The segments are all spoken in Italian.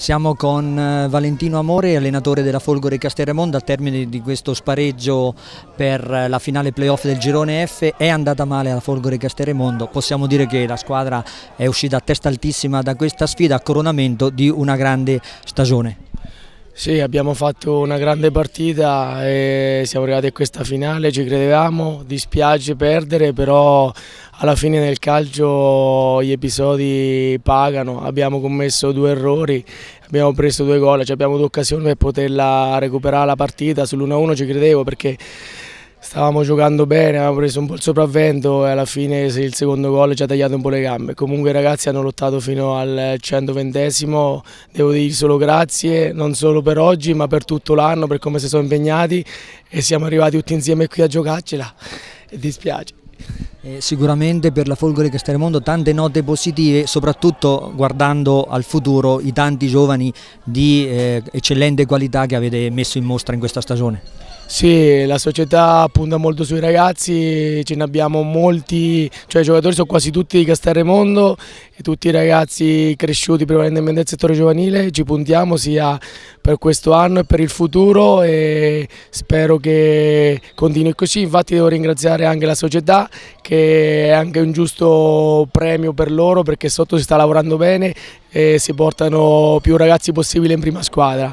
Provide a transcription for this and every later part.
Siamo con eh, Valentino Amore, allenatore della Folgore Casterremonda al termine di questo spareggio per la finale playoff del girone F. È andata male alla Folgore Casterremondo, possiamo dire che la squadra è uscita a testa altissima da questa sfida a coronamento di una grande stagione. Sì, abbiamo fatto una grande partita e siamo arrivati a questa finale, ci credevamo, dispiace perdere, però alla fine nel calcio gli episodi pagano, abbiamo commesso due errori, abbiamo preso due gol, abbiamo due occasioni per poterla recuperare la partita, sull'1-1 ci credevo perché Stavamo giocando bene, abbiamo preso un po' il sopravvento e alla fine il secondo gol ci ha tagliato un po' le gambe. Comunque i ragazzi hanno lottato fino al 120esimo, devo dire solo grazie, non solo per oggi ma per tutto l'anno, per come si sono impegnati e siamo arrivati tutti insieme qui a giocarcela e dispiace. Eh, sicuramente per la Folgore Castellmondo tante note positive, soprattutto guardando al futuro i tanti giovani di eh, eccellente qualità che avete messo in mostra in questa stagione. Sì, la società punta molto sui ragazzi, ce ne abbiamo molti, cioè i giocatori sono quasi tutti di Castelremondo e tutti i ragazzi cresciuti prevalentemente nel settore giovanile, ci puntiamo sia per questo anno e per il futuro e spero che continui così, infatti devo ringraziare anche la società che è anche un giusto premio per loro perché sotto si sta lavorando bene e si portano più ragazzi possibile in prima squadra.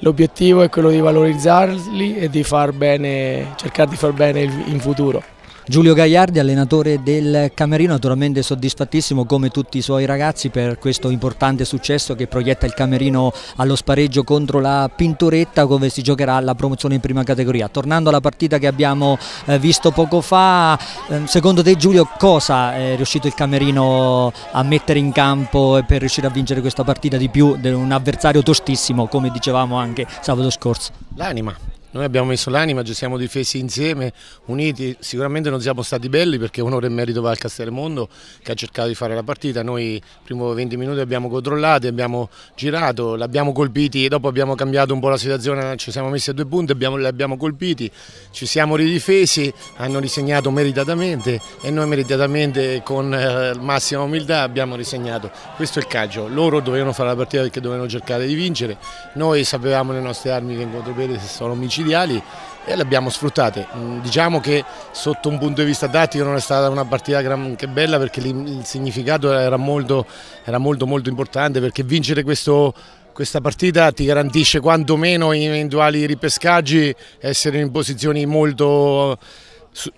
L'obiettivo è quello di valorizzarli e di far bene, cercare di far bene in futuro. Giulio Gagliardi, allenatore del Camerino, naturalmente soddisfattissimo come tutti i suoi ragazzi per questo importante successo che proietta il Camerino allo spareggio contro la Pinturetta dove si giocherà la promozione in prima categoria. Tornando alla partita che abbiamo eh, visto poco fa, ehm, secondo te Giulio cosa è riuscito il Camerino a mettere in campo per riuscire a vincere questa partita di più di un avversario tostissimo come dicevamo anche sabato scorso? L'anima, noi abbiamo messo l'anima, ci siamo difesi insieme, uniti, sicuramente non siamo stati belli perché onore e merito va al Castellmondo che ha cercato di fare la partita, noi i primi 20 minuti abbiamo controllato, abbiamo girato, l'abbiamo colpiti e dopo abbiamo cambiato un po' la situazione, ci siamo messi a due punti, abbiamo, li abbiamo colpiti, ci siamo ridifesi, hanno risegnato meritatamente e noi meritatamente con eh, massima umiltà abbiamo risegnato. Questo è il calcio, loro dovevano fare la partita perché dovevano cercare di vincere, noi sapevamo le nostre armi che in contropiede sono omicidi micidiali e le abbiamo sfruttate. Mm, diciamo che sotto un punto di vista tattico non è stata una partita che bella perché il significato era molto, era molto, molto importante perché vincere questo, questa partita ti garantisce quantomeno in eventuali ripescaggi essere in posizioni molto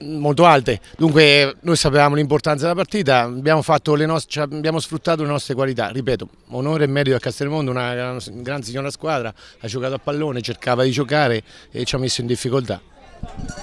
molto alte, dunque noi sapevamo l'importanza della partita, abbiamo, nostre, abbiamo, sfruttato le nostre qualità, ripeto, onore e merito a Castelmondo, una, una gran signora squadra, ha giocato a pallone, cercava di giocare e ci ha messo in difficoltà.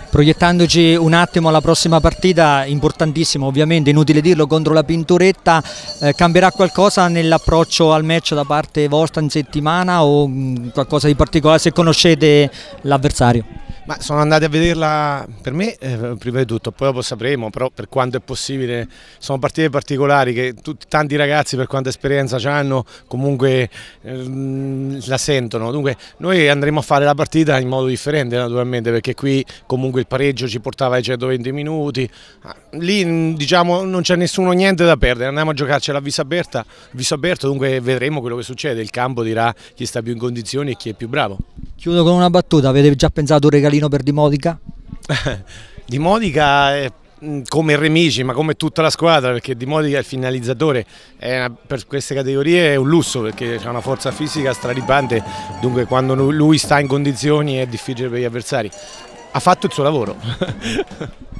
Proiettandoci un attimo alla prossima partita, importantissimo ovviamente, inutile dirlo, contro la Pinturetta, eh, cambierà qualcosa nell'approccio al match da parte vostra in settimana o mh, mm, qualcosa di particolare se conoscete l'avversario? Ma sono andati a vederla per me eh, prima di tutto, poi dopo sapremo, però per quanto è possibile sono partite particolari che tutti, tanti ragazzi per quanta esperienza hanno comunque eh, la sentono, dunque noi andremo a fare la partita in modo differente naturalmente perché qui comunque il pareggio ci portava ai 120 minuti, ah, lì diciamo non c'è nessuno niente da perdere, andiamo a giocarcela a viso, aperta, viso aperto, dunque vedremo quello che succede, il campo dirà chi sta più in condizioni e chi è più bravo. Chiudo con una battuta, avete già pensato a regalino per Di Modica? di Modica è mm, come Remici ma come tutta la squadra perché Di Modica è il finalizzatore è per queste categorie è un lusso perché ha una forza fisica straripante dunque quando lui sta in condizioni è difficile per gli avversari ha fatto il suo lavoro